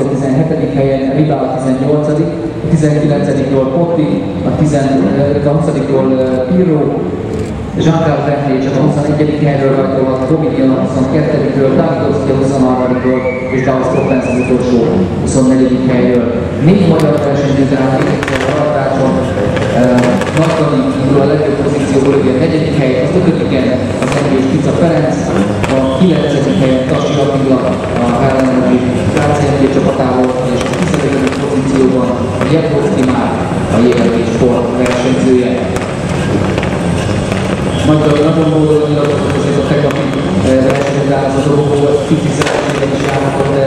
Stefanovszki a 17. helyen, Ribál a 18 a 19-ról Potti, a, 10, a 20-ról Pirro, Jean-Claude Vernier csak a 21. helyről rajtolhat, Dominion a 22-ről, Davidovszki a 23-ról, és Dallas Coppens az utolsó 24. helyről. Négy magyar versenyző tehát a rajtáson, Nagykani indul a legjobb pozícióból, ugye a negyedik hely, az ötödiken az Endrés Pica Ferenc, a kilencedik helyen Tassi Attila, a Hárlenendi KCMG csapatából, és a tizedik pozícióban a Jakovszki már a Jégerkék sport versenyzője. Magyar nagyon boldog nyilatkozott azért a tegnapi versenyzás, az dobogó pici szerencsére is járhatott,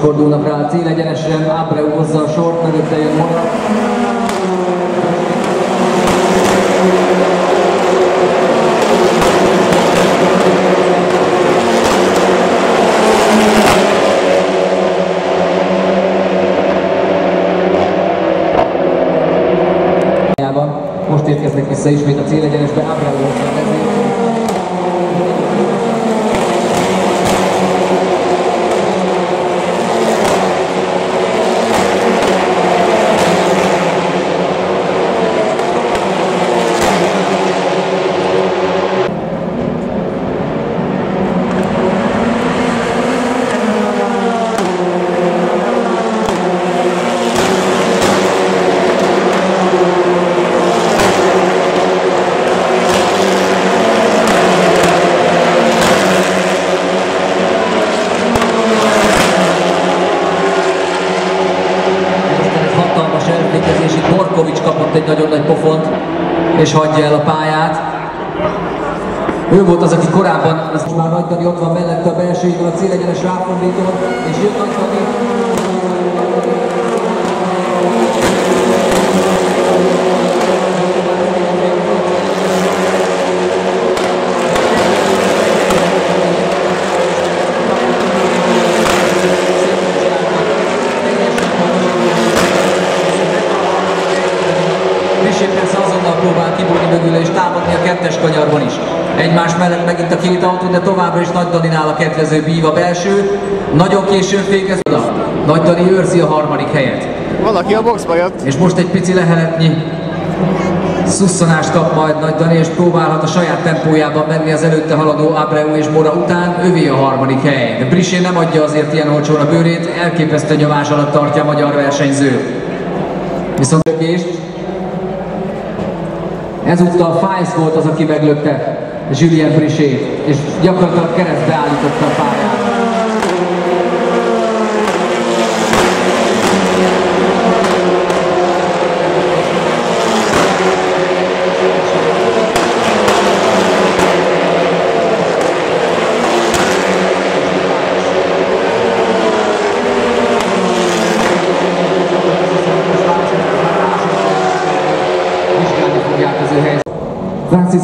fordulnak rá a célegyenesre, Abreu hozza a sort, mögötte jön Mora. Most érkeznek vissza ismét a célegyenesbe, Abreu hozza a vezér. Aztán egy hatalmas elfékezés, itt Morkovics kapott egy nagyon nagy pofont, és hagyja el a pályát. Ő volt az, aki korábban, az már Nagy Dani ott van mellette a belső idő, a célegyenes ráfordítót, és jött Nagy Dani. Visé persze azonnal próbál kibújni mögül és támadni a kettes kanyarban is. Egymás mellett megint a két autó, de továbbra is Nagy Daninál a kedvező bív a belső. Nagyon későn fékez oda. Nagy Dani őrzi a harmadik helyet. Valaki a boxba jött. És most egy pici leheletnyi szusszanást kap majd Nagy Dani, és próbálhat a saját tempójában menni az előtte haladó Abreu és Mora után, övé a harmadik hely. De Brisé nem adja azért ilyen olcsón a bőrét, elképesztő nyomás alatt tartja a magyar versenyző. Viszont lökést. Ezúttal Fájsz volt az, aki meglökte Julien Brisé, és gyakorlatilag keresztbe állította a pályát.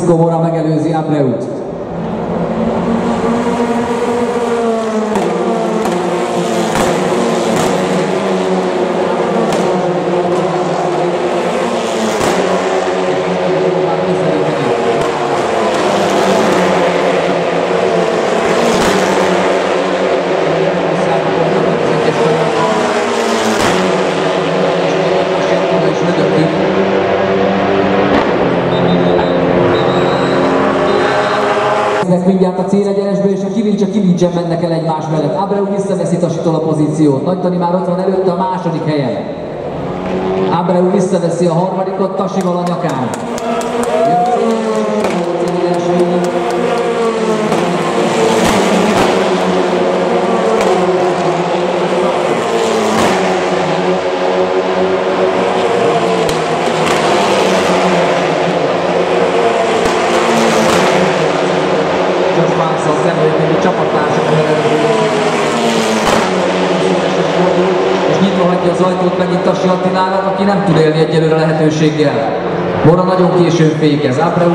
Francisco Mora megelőzi Abreut. Mindjárt a célegyenesből, és a kilincs a kilincsen mennek el egymás mellett. Abreu visszaveszi Tasitól a pozíciót. Nagy Dani már ott van előtte a második helyen. Abreu visszaveszi a harmadikot Tasival a nyakán. Jön a célegyenes végig. Josh Barnes-szal szemben, hogy csapattársak és nyitva hagyja az ajtót megint Tasi Attilának, aki nem tud élni egyelőre lehetőséggel. Mora nagyon későn fékez. Abreu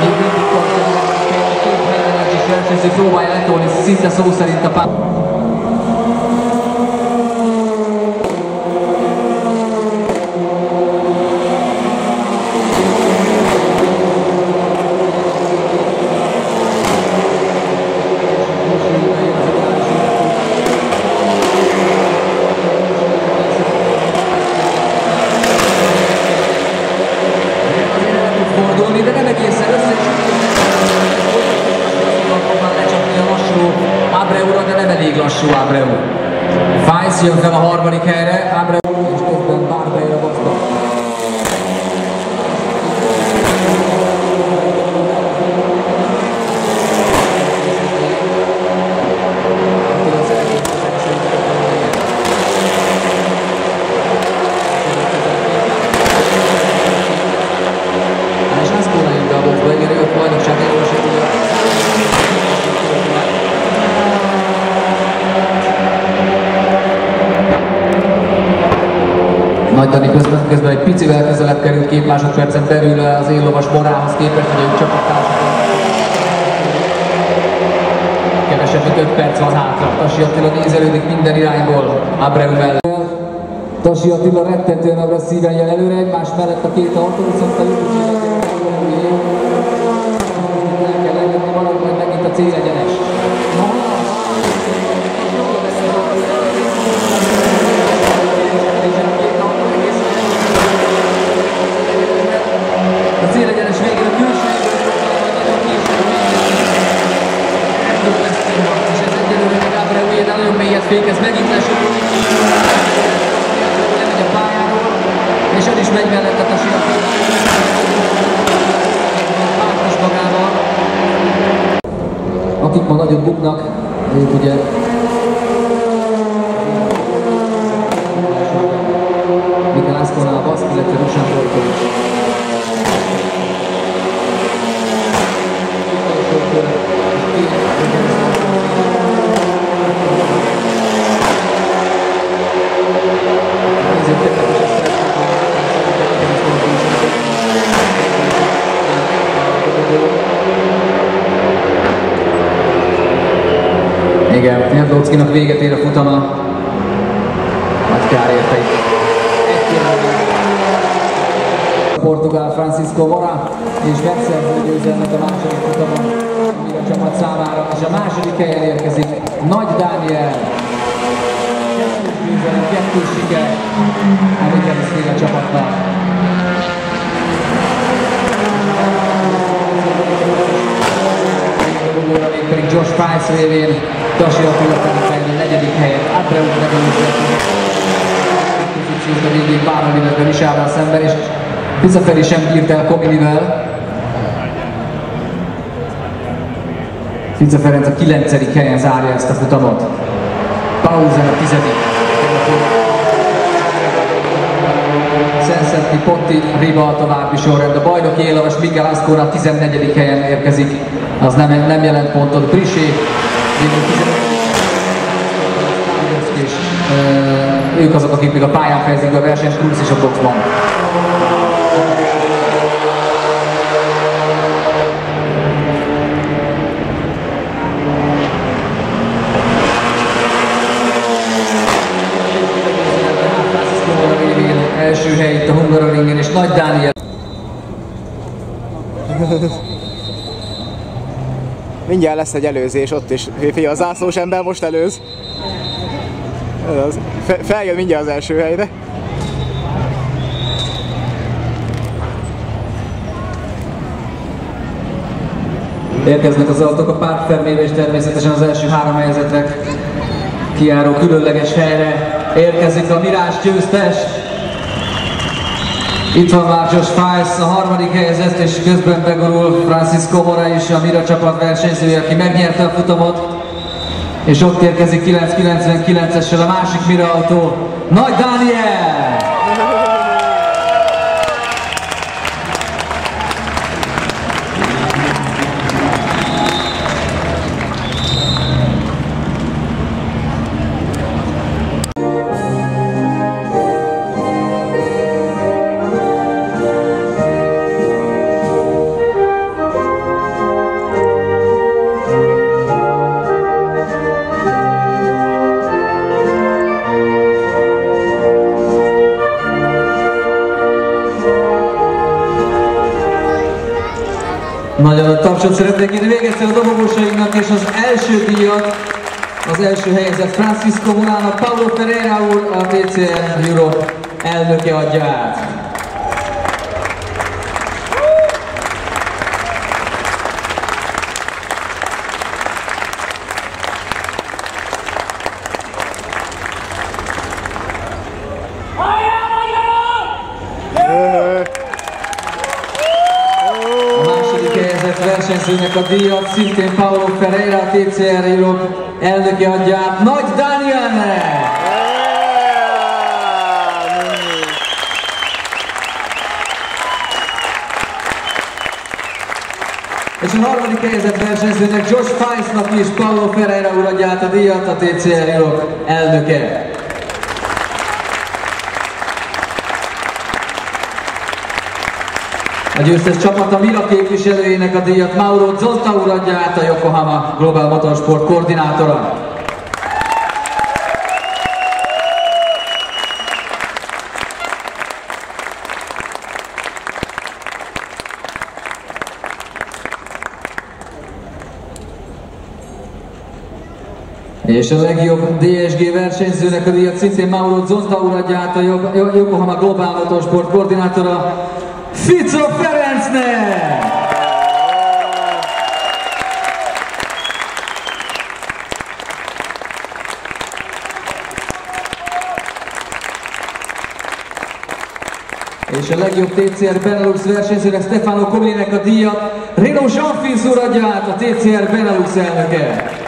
még mindig tartja a két helyen versenyző próbálja letolni szinte szó szerint a pár. fordulni, de nem egészen össze Próbál lecsapni a lassú Abreura, de nem elég lassú Abreu. Fajsz jön fel a harmadik helyre, Abreu és közben Barbeira baszta. És azt gondoljuk a boxba, igen, ő a bajnokság elvesítője. Nagy Dani közben, közben egy picivel közelebb került két másodpercen belül az éllovas Morához képest, hogy ő csapattársak. Kevesebb, mint 5 perc van hátra. Tasi Attila nézelődik minden irányból. Abreu mellett. Tasi Attila rettentően agresszíven jel előre, egymás mellett a két autó, viszont a nem kell elérni, marad majd megint a célegyenes. A célegyenes végén a külsőjéből nagyon később és ez egyelőre még Abreu mélyet fékez, megint lesül. Lemegy a pályáról, és ön is megy mellette a sirat. Akik ma nagyon buknak, ők ugye Jablockinak véget ér a futama. Nagy kár érte itt. Portugál Francisco Mora, és megszerző győzelmet a második futamon, amíg a csapat számára, és a második helyen érkezik Nagy Dániel. Kettős győzelem, kettős siker, amit még a csapatnak. Josh Price révén Attila pedig fejlő negyedik helyen, Abreu megelőző pozícióban végig Báralivel Risával szemben, és Pizaferi sem bírt el Kominivel. Fica Ferenc a kilencedik helyen zárja ezt a futamot. Pausen a tizedik. Szenszenti, Potti, Riva a további sorrend. A bajnoki éleves Miguel Ascona a 14. helyen érkezik. Az nem, nem jelent pontot. Brisé, végül 15 ők azok, akik még a pályán fejezik be a versenyt, Krux és a boxban. első helyt a Hungaroringen, és Nagy Dániel. Mindjárt lesz egy előzés ott is. Figyelj, a zászlós ember most előz. Ez. Fe- Feljön mindjárt az első helyre. Érkeznek az autók a pártfelmérő és természetesen az első három helyzetre kiáró különleges helyre érkezik a Mirás győztes. Itt van már Josh Files, a harmadik helyzet, és közben begurul Francisco Mora is, a Mira csapat versenyzője, aki megnyerte a futamot. És ott érkezik 999-essel a másik Mira autó, Nagy Dániel! Tapsot szeretnék írni a dobogósainknak, és az első díjat, az első helyezett Francisco Mulának, Paulo Ferreira úr, a TCR Europe elnöke adja át. A második versenyzőnek a díjat szintén Paulo Ferreira, a TCR Europe elnöke adja át Nagy Dánielnek! És a harmadik helyezett versenyzőnek Josh Fice-nak is Paulo Ferreira úr adja át a díjat, a TCR Europe elnöke. A győztes csapat a Mira képviselőjének a díjat Mauro Zonta úr adja át a Yokohama Global Motorsport koordinátora. És a legjobb DSG versenyzőnek a díjat szintén Mauro Zonta úr adja át a Yo- Yokohama Global Motorsport koordinátora Fico Ferencnek! És a legjobb TCR Benelux versenyzőnek Stefano Koblinek a díjat Renault Jean-Fils úr adja át a TCR Benelux elnöke.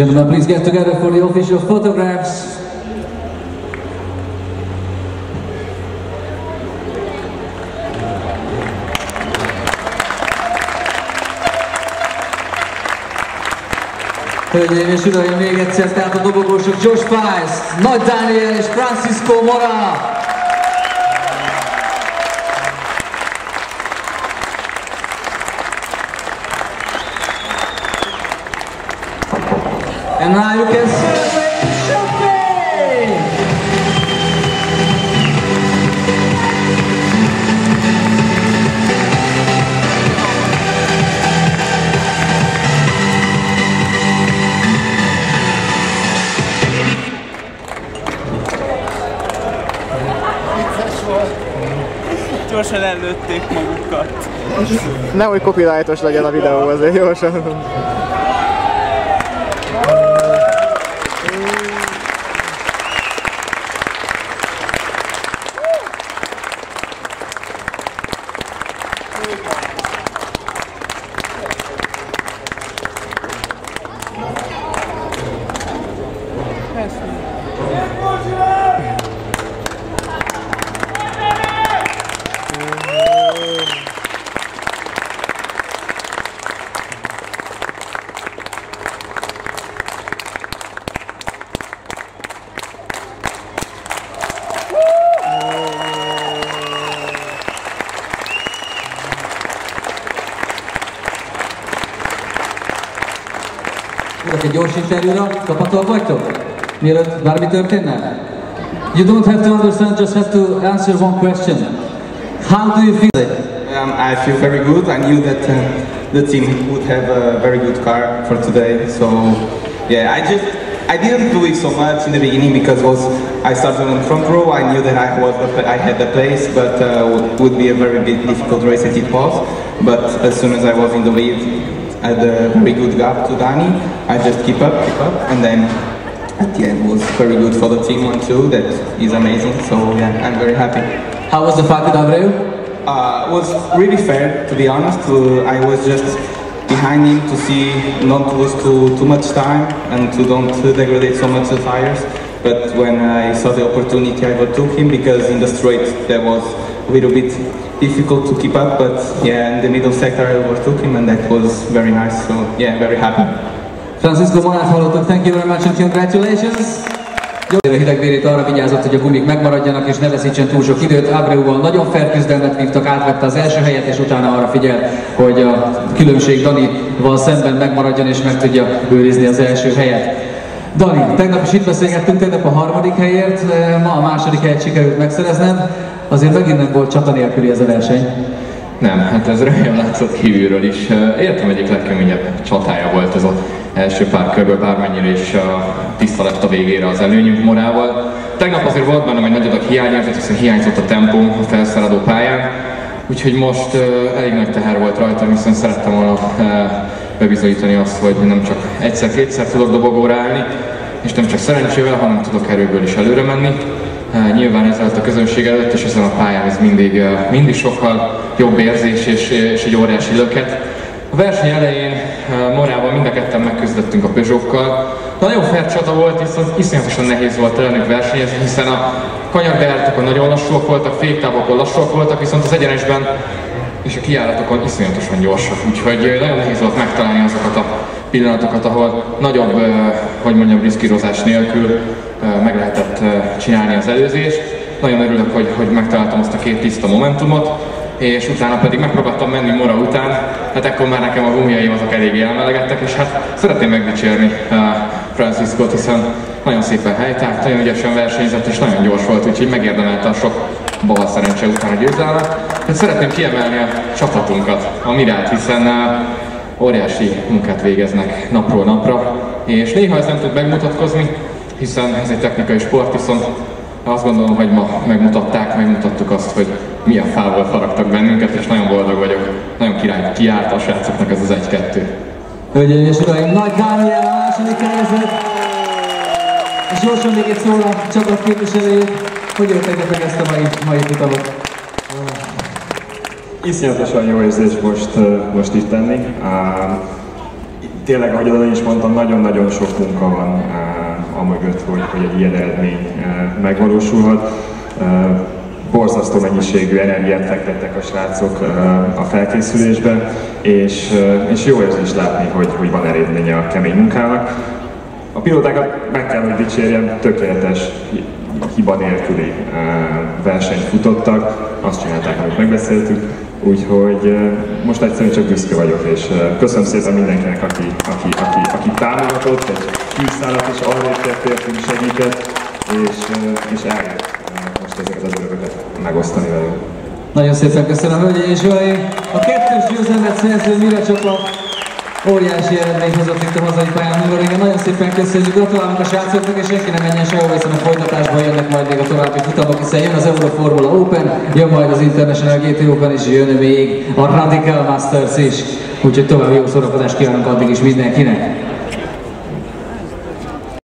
Gentlemen, please get together for the official photographs. Hölgyeim és uraim, még egyszer, tehát a dobogósok Josh Pice, Nagy Dániel és Francisco Mora. And now you can celebrate champagne! Gyorsan előtték magukat. Nehogy copyrightos legyen a videó, azért gyorsan. Kaphatóak vagytok? Mielőtt bármi történne? You don't have to understand, just have to answer one question. How do you feel? Um, I feel very good. I knew that uh, the team would have a very good car for today. So yeah, I just I didn't do it so much in the beginning because was I started on front row. I knew that I was the, I had the pace, but uh, would be a very difficult race as it was. But as soon as I was in the lead, had a very good gap to Dani. I just keep up, keep up, and then at the end was very good for the team one too. That is amazing. So yeah, I'm very happy. How was the fight with Abreu? Uh, was really fair, to be honest. Uh, I was just behind him to see not to lose too, too much time and to don't degrade so much the tires. But when I saw the opportunity, I overtook him because in the straight there was a little bit difficult to keep up. But yeah, in the middle sector, I overtook him, and that was very nice. So yeah, very happy. Francisco hallottuk, thank you very much and congratulations! A hidegvérét arra vigyázott, hogy a gumik megmaradjanak és ne veszítsen túl sok időt. Abreuval nagyon fair küzdelmet vívtak, átvette az első helyet, és utána arra figyel, hogy a különbség Dani-val szemben megmaradjon és meg tudja őrizni az első helyet. Dani, tegnap is itt beszélgettünk, tegnap a harmadik helyért, ma a második helyet sikerült megszerezned. Azért megint nem volt csata nélküli ez a verseny. Nem, hát ez rögtön látszott kívülről is. Értem egyik legkeményebb csatája volt ez az első pár körből, bármennyire is tiszta lett a végére az előnyünk morával. Tegnap azért volt bennem egy nagy adag hiányérzet, hiszen hiányzott a tempó a felszeradó pályán, úgyhogy most elég nagy teher volt rajtam, hiszen szerettem volna bebizonyítani azt, hogy nem csak egyszer-kétszer tudok dobogóra állni, és nem csak szerencsével, hanem tudok erőből is előre menni. Nyilván ez a közönség előtt, és ezen a pályán ez mindig, mindig sokkal jobb érzés és, és egy óriási löket. A verseny elején Morával mind a ketten megküzdöttünk a Peugeot-kkal. Nagyon fair csata volt, viszont iszonyatosan nehéz volt ellenük versenyezni, hiszen a kanyarbejáratokon nagyon lassúak voltak, féktávokon lassúak voltak, viszont az egyenesben és a kijáratokon iszonyatosan gyorsak. Úgyhogy nagyon nehéz volt megtalálni azokat a pillanatokat, ahol nagyobb, hogy mondjam, riszkírozás nélkül meg lehetett csinálni az előzést. Nagyon örülök, hogy, hogy megtaláltam azt a két tiszta momentumot, és utána pedig megpróbáltam menni Mora után, hát ekkor már nekem a gumiaim azok eléggé elmelegettek, és hát szeretném megdicsérni Francisco-t, hiszen nagyon szépen helytált, nagyon ügyesen versenyzett, és nagyon gyors volt, úgyhogy megérdemelte a sok bal szerencse után a győzelmet. Hát szeretném kiemelni a csapatunkat, a Mirát, hiszen óriási munkát végeznek napról napra, és néha ez nem tud megmutatkozni, hiszen ez egy technikai sport, viszont azt gondolom, hogy ma megmutatták, megmutattuk azt, hogy milyen fával faragtak bennünket, és nagyon boldog vagyok. Nagyon király kiárt a srácoknak ez az egy-kettő. Hölgyeim és uraim, Nagy Dániel a második helyzet, és gyorsan még egy szóra csapat képviselőjét, hogy értek meg ezt a mai, mai futamot? Iszonyatosan jó érzés most, most itt lenni. Tényleg, ahogy Adani is mondtam, nagyon-nagyon sok munka van a mögött, hogy, hogy egy ilyen eredmény megvalósulhat. Borzasztó mennyiségű energiát fektettek a srácok a felkészülésbe, és, és jó érzés látni, hogy, hogy van eredménye a kemény munkának. A pilótákat meg kell, hogy dicsérjem, tökéletes, hiba nélküli versenyt futottak, azt csinálták, amit megbeszéltük, úgyhogy most egyszerűen csak büszke vagyok, és köszönöm szépen mindenkinek, aki, aki, aki, aki támogatott, egy fűszálat is arra tértünk, segített, és, és eljött most ezeket az örököket megosztani velünk. Nagyon szépen köszönöm, hölgyeim és uraim! A kettős győzelmet szerző Mire csapat óriási eredményt hozott itt a hazai pályán Hungaroringen. Nagyon szépen köszönjük, gratulálunk a srácoknak, és senki nem menjen sehova, hiszen a folytatásban jönnek majd még a további futamok, hiszen jön az Euroformula Open, jön majd az International GT Open, és jön még a Radical Masters is. Úgyhogy további jó szórakozást kívánunk addig is mindenkinek.